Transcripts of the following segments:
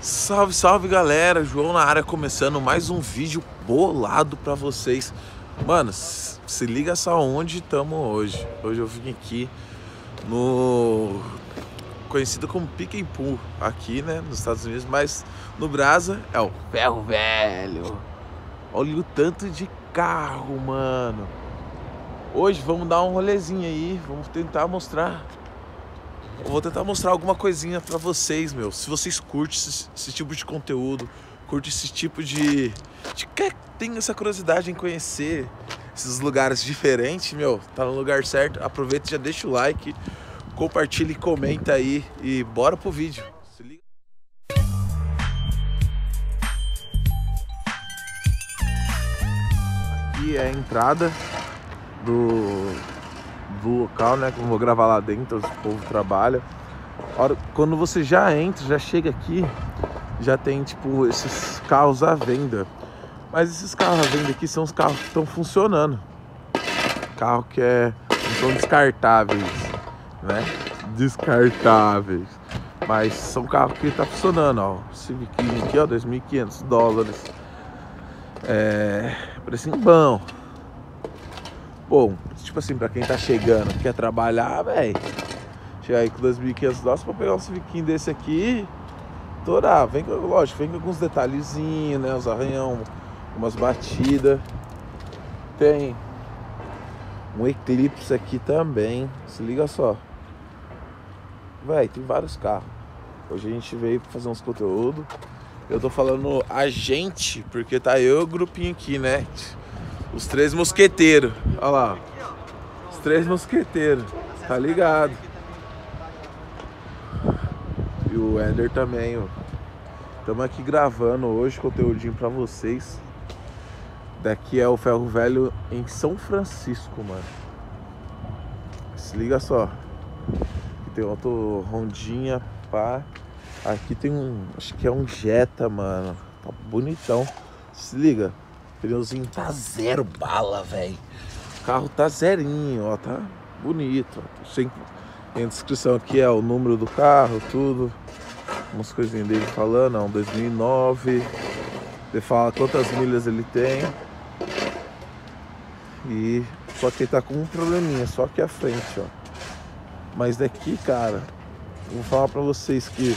Salve, salve galera, João na área começando mais um vídeo bolado pra vocês. Mano, se liga só onde estamos hoje. Hoje eu vim aqui no conhecido como and Pull aqui, né, nos Estados Unidos, mas no Brasa é o Ferro Velho. Olha o tanto de carro, mano. Hoje vamos dar um rolezinho aí, vamos tentar mostrar eu vou tentar mostrar alguma coisinha para vocês, meu. Se vocês curtem esse, esse, tipo de conteúdo, curtem esse tipo de, de que tem essa curiosidade em conhecer esses lugares diferentes, meu, tá no lugar certo. Aproveita e já deixa o like, compartilha e comenta aí e bora pro vídeo. Aqui é a entrada do do local, né? Que eu vou gravar lá dentro, o povo trabalha. Hora, quando você já entra, já chega aqui, já tem tipo esses carros à venda. Mas esses carros à venda aqui são os carros que estão funcionando. Carro que é, são descartáveis, né? Descartáveis. Mas são carros que tá funcionando, ó. Civic aqui, ó, 2.500 dólares. É, precinho bom. Bom, tipo assim, pra quem tá chegando, quer trabalhar, velho, chegar aí com 2.500 dólares pra pegar um Civiquinho desse aqui, torar. Vem com, lógico, vem com alguns detalhezinhos, né? Os arranhão, umas batidas. Tem um Eclipse aqui também. Se liga só. Véi, tem vários carros. Hoje a gente veio fazer uns conteúdos. Eu tô falando a gente, porque tá eu e o grupinho aqui, né? Os três mosqueteiros. Olha lá. Os três mosqueteiros. Tá ligado? E o Ender também, ó. Estamos aqui gravando hoje conteúdinho pra vocês. Daqui é o Ferro Velho em São Francisco, mano. Se liga só. Aqui tem outro rondinha, pá. Aqui tem um. Acho que é um Jetta, mano. Tá bonitão. Se liga. Pneuzinho tá zero bala, velho. O carro tá zerinho, ó, tá bonito. Tem, tem a descrição aqui, é o número do carro, tudo. Umas coisinhas dele falando, é um 2009. Ele fala quantas milhas ele tem. E só que ele tá com um probleminha, só aqui à frente, ó. Mas daqui, cara, vou falar pra vocês que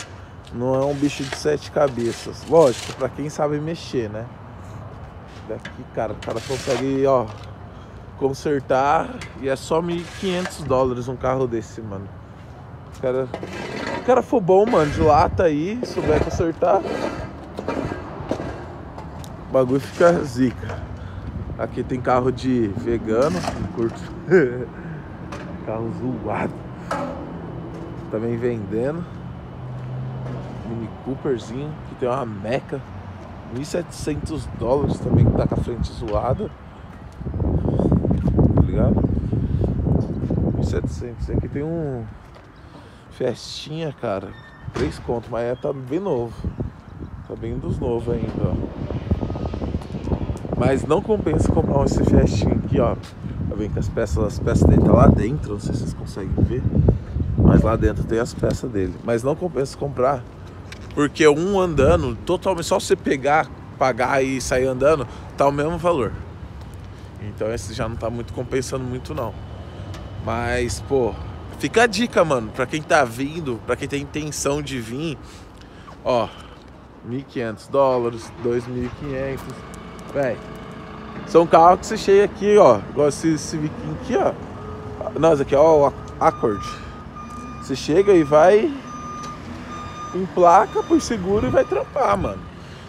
não é um bicho de sete cabeças. Lógico, pra quem sabe mexer, né? Daqui, cara, o cara consegue, ó, consertar e é só 1.500 dólares um carro desse, mano. O cara, o cara for bom, mano, de lata aí, souber consertar, o bagulho fica zica. Aqui tem carro de vegano, curto. carro zoado. Também vendendo. Mini Cooperzinho, que tem uma meca 1.700 dólares também, que tá com a frente zoada. Tá ligado? 1.700. Aqui tem um festinha, cara. Três contos, mas é, tá bem novo. Tá bem dos novos ainda, ó. Mas não compensa comprar esse festinha aqui, ó. Vendo que as peças, as peças dele tá lá dentro, não sei se vocês conseguem ver. Mas lá dentro tem as peças dele. Mas não compensa comprar porque um andando, totalmente, só você pegar, pagar e sair andando, tá o mesmo valor. Então esse já não tá muito compensando muito não. Mas, pô, fica a dica, mano, pra quem tá vindo, pra quem tem intenção de vir, ó, 1.500 dólares, 2.500, véi. São carros que você chega aqui, ó, igual esse Civicinho aqui, ó. Nós aqui, ó, o Accord. Você chega e vai em placa, por seguro e vai trampar, mano.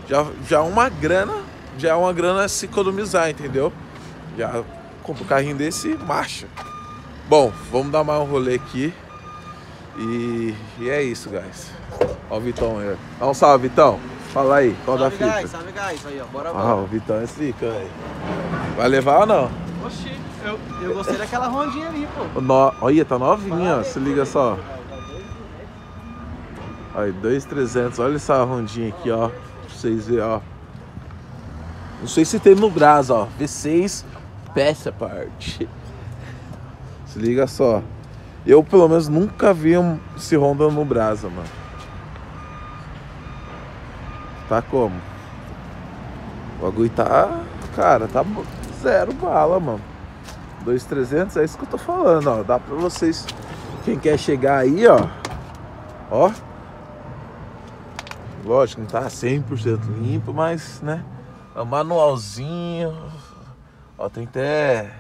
Já, já uma grana, já é uma grana a se economizar, entendeu? Já compra um carrinho desse e marcha. Bom, vamos dar mais um rolê aqui. E, e é isso, guys. Ó o Vitão aí. Dá um salve, Vitão. Fala aí, qual salve, da fita? Guys, salve, guys. Aí, ó, bora, bora. Ah, o Vitão é zica, velho. Vai levar ou não? Oxi, eu, eu gostei daquela rondinha ali, pô. No... Olha, tá novinha, ó. Se liga só. Aí, 2,300. Olha essa rondinha aqui, ó. Pra vocês verem, ó. Não sei se tem no Brás, ó. V6 peça parte. Se liga só. Eu, pelo menos, nunca vi um, esse Honda no Brasa, mano. Tá como? O bagulho tá. Cara, tá zero bala, mano. 2,300 é isso que eu tô falando, ó. Dá pra vocês. Quem quer chegar aí, ó. Ó. Lógico, não tá 100% limpo, mas, né? É um manualzinho. Ó, tem até.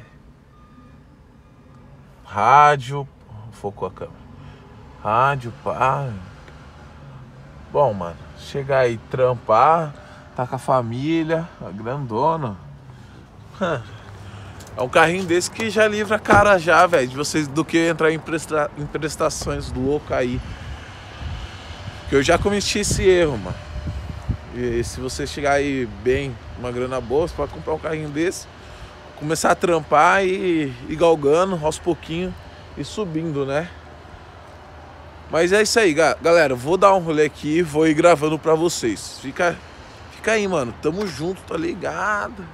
Rádio. Focou a câmera. Rádio, pá. Bom, mano. Chegar aí, trampar. Tá com a família. A grandona. É um carrinho desse que já livra a cara já, velho, de vocês do que entrar em, presta, em prestações loucas aí. Eu já cometi esse erro, mano. E se você chegar aí bem, uma grana boa, você pode comprar um carrinho desse, começar a trampar e ir galgando aos pouquinhos e subindo, né? Mas é isso aí, galera. Vou dar um rolê aqui vou ir gravando pra vocês. Fica, fica aí, mano. Tamo junto, tá ligado?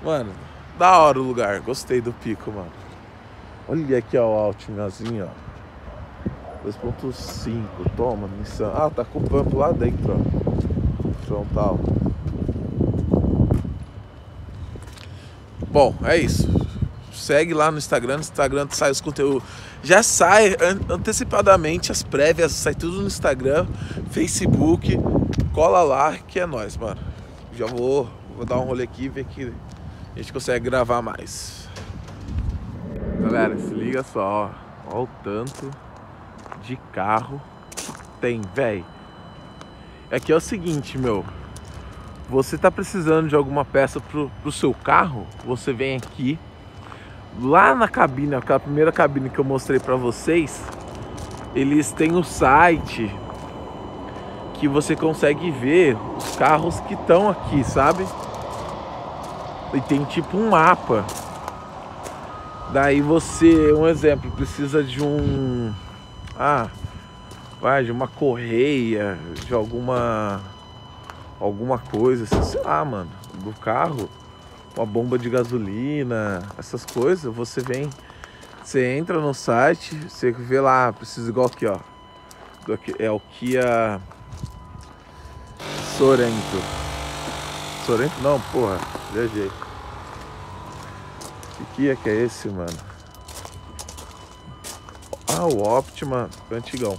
Mano, da hora o lugar. Gostei do pico, mano. Olha aqui, ó, o Altimazinho, ó. 2.5, toma, missão. Ah, tá com o pampo lá dentro, ó. Frontal. Bom, é isso. Segue lá no Instagram, no Instagram sai os conteúdos. Já sai antecipadamente as prévias, sai tudo no Instagram, Facebook. Cola lá que é nós, mano. Já vou, vou dar um rolê aqui e ver que a gente consegue gravar mais. Galera, se liga só, ó. O tanto de carro tem, velho. Aqui é o seguinte, meu. Você tá precisando de alguma peça pro, pro seu carro? Você vem aqui. Lá na cabine, aquela primeira cabine que eu mostrei para vocês, eles têm o um site que você consegue ver os carros que estão aqui, sabe? E tem tipo um mapa. Daí você, um exemplo, precisa de um ah, vai de uma correia, de alguma alguma coisa, assim, sei lá, mano, do carro, uma bomba de gasolina, essas coisas, você vem, você entra no site, você vê lá, precisa igual aqui, ó. É o Kia Sorento. Sorento não, porra, viajei. Que Kia que é esse, mano? Ah, o Optima, antigão.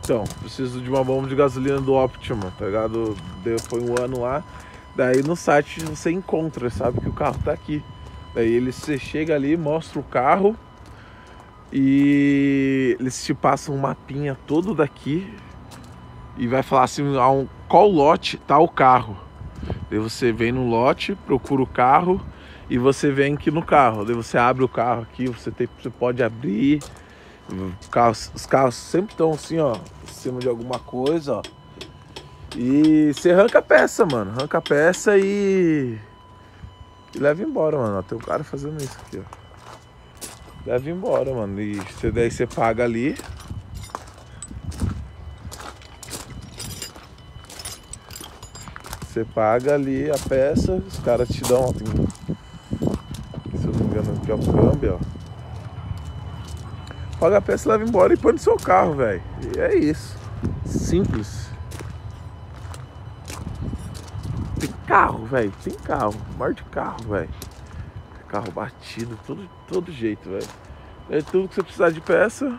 Então, preciso de uma bomba de gasolina do Optima, tá ligado? Deu, foi um ano lá. Daí no site você encontra, sabe que o carro tá aqui. Daí ele, você chega ali, mostra o carro e eles te passam um mapinha todo daqui e vai falar assim, a um, qual lote tá o carro. Daí você vem no lote, procura o carro e você vem aqui no carro. Daí você abre o carro aqui, você, tem, você pode abrir Carros, os carros sempre estão assim, ó, em cima de alguma coisa, ó. E você arranca a peça, mano. Arranca a peça e. E leva embora, mano. Tem um cara fazendo isso aqui, ó. Leva embora, mano. E você, daí você paga ali. Você paga ali a peça, os caras te dão, ó, tem, se eu não me engano, aqui é o câmbio, ó paga a peça, leva embora e põe no seu carro, velho. E é isso. Simples. Tem carro, velho. Tem carro. Mar de carro, velho. Carro batido, todo, todo jeito, velho. É tudo que você precisar de peça.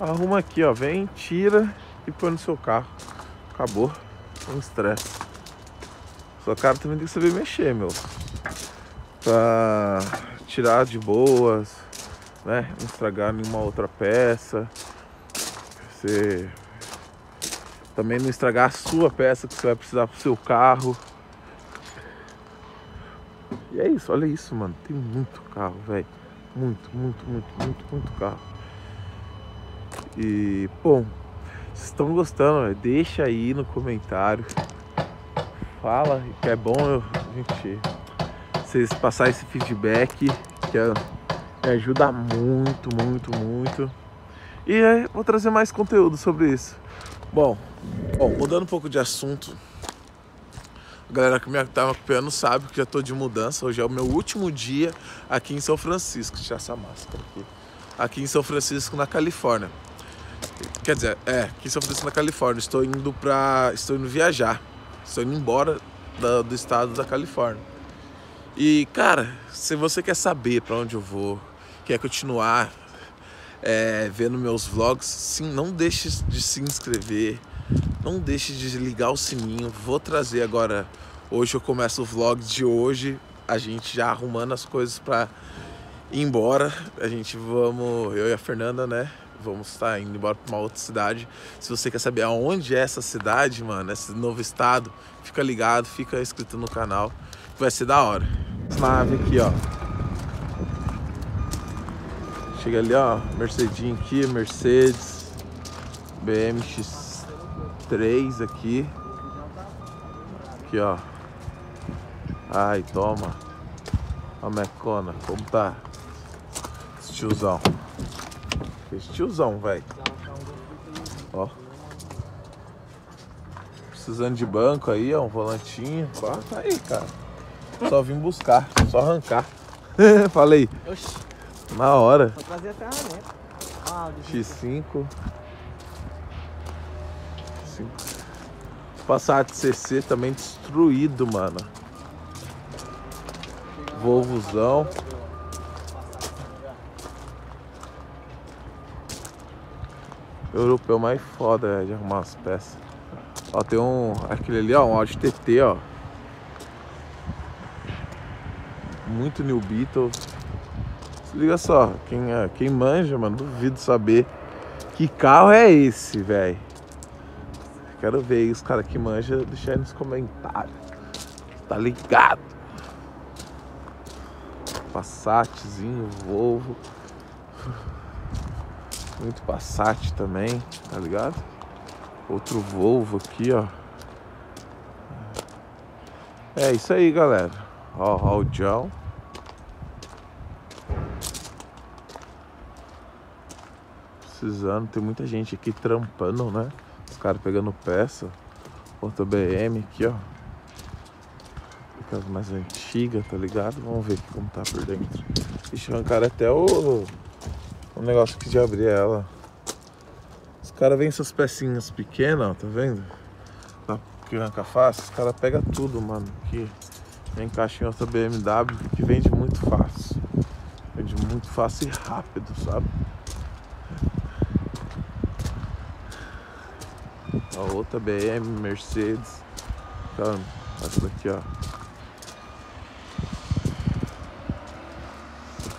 Arruma aqui, ó. Vem, tira e põe no seu carro. Acabou. Sem estresse. Sua cara também tem que saber mexer, meu. Pra tirar de boas né? Não estragar nenhuma outra peça. Você também não estragar a sua peça que você vai precisar pro seu carro. E é isso, olha isso, mano. Tem muito carro, velho. Muito, muito, muito, muito, muito carro. E, bom, vocês estão gostando, véio, deixa aí no comentário. Fala que é bom eu, gente, vocês passar esse feedback que é me ajuda muito, muito, muito. E é, vou trazer mais conteúdo sobre isso. Bom, bom, mudando um pouco de assunto. A galera que me estava acompanhando sabe que já estou de mudança. Hoje é o meu último dia aqui em São Francisco. Deixa essa máscara aqui. Aqui em São Francisco, na Califórnia. Quer dizer, é, aqui em São Francisco, na Califórnia. Estou indo pra. Estou indo viajar. Estou indo embora da, do estado da Califórnia. E, cara, se você quer saber para onde eu vou, quer continuar é, vendo meus vlogs, sim, não deixe de se inscrever, não deixe de ligar o sininho. Vou trazer agora. Hoje eu começo o vlog de hoje, a gente já arrumando as coisas para ir embora. A gente vamos, eu e a Fernanda, né? Vamos estar indo embora para uma outra cidade. Se você quer saber aonde é essa cidade, mano, esse novo estado, fica ligado, fica inscrito no canal, vai ser da hora. Nave aqui, ó. Chega ali, ó, Mercedinho aqui, Mercedes, BMX3 aqui. Aqui, ó. Ai, toma. A Mecona, como tá? Esse tiozão. Esse tiozão, velho. Ó. Precisando de banco aí, ó, um volantinho. Ó, tá aí, cara. Só vim buscar, só arrancar. Falei. Oxi. Na hora. Vou trazer a ferramenta. Ah, X5. 5. Passat CC também destruído, mano. Volvozão. Europeu mais foda é, de arrumar as peças. Ó, tem um. Aquele ali, ó, um Audi TT, ó. Muito New Beetle. Se liga só, quem, é, quem manja, mano, duvido saber que carro é esse, velho. Quero ver os caras que manjam, deixar nos comentários. Tá ligado? Passatzinho, Volvo. Muito Passat também, tá ligado? Outro Volvo aqui, ó. É isso aí, galera. Ó, ó o John. Precisando, tem muita gente aqui trampando, né? Os caras pegando peça. Outra BM aqui, ó aquelas mais antigas, tá ligado? Vamos ver como tá por dentro. Ixi, arrancaram até o, o negócio que de abrir ela. Os caras vêm essas pecinhas pequenas, ó, tá vendo? Que arranca fácil, os caras pegam tudo, mano. Que encaixa em outra BMW que vende muito fácil. Vende muito fácil e rápido, sabe? A outra BM, Mercedes. Então, essa daqui, ó.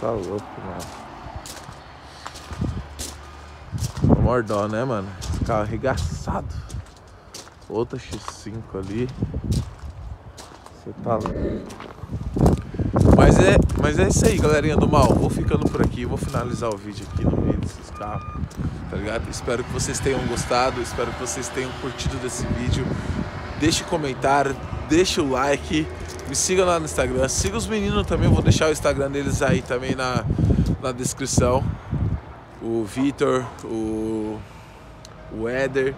tá louco, mano. Mordó, né, mano? Carro arregaçado. Outra X5 ali. Você tá louco. Mas é, mas é isso aí, galerinha do mal. Vou ficando por aqui, vou finalizar o vídeo aqui no meio desses carros, tá ligado? Espero que vocês tenham gostado, espero que vocês tenham curtido desse vídeo. Deixe comentário, deixe o like. Me siga lá no Instagram. Siga os meninos também. Vou deixar o Instagram deles aí também na, na descrição. O Vitor, o, o Éder.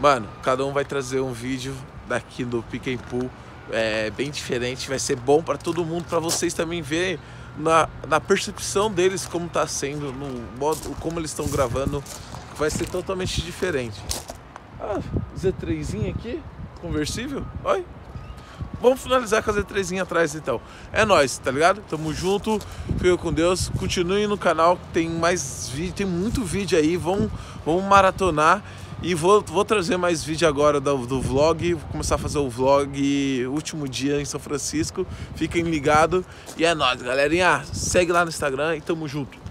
Mano, cada um vai trazer um vídeo daqui do Pick Pool é, bem diferente. Vai ser bom para todo mundo, para vocês também verem na, na percepção deles como tá sendo, no modo como eles estão gravando. Vai ser totalmente diferente. Ah, Z3 aqui, conversível. Olha. Vamos finalizar com a Z3 atrás então. É nóis, tá ligado? Tamo junto, fica com Deus. Continuem no canal, tem mais vídeo, tem muito vídeo aí. Vamos, vamos maratonar. E vou, vou trazer mais vídeo agora do, do vlog. Vou começar a fazer o vlog último dia em São Francisco. Fiquem ligados. E é nóis, galerinha. Segue lá no Instagram e tamo junto.